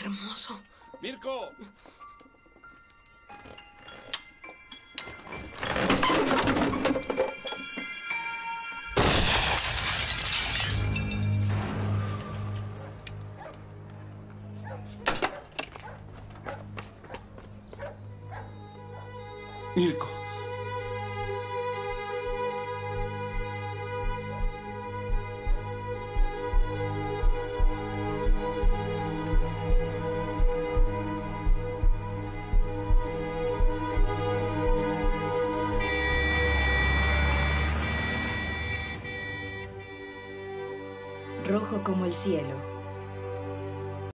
hermoso. ¡Mirko! Mirko. Rojo como el cielo.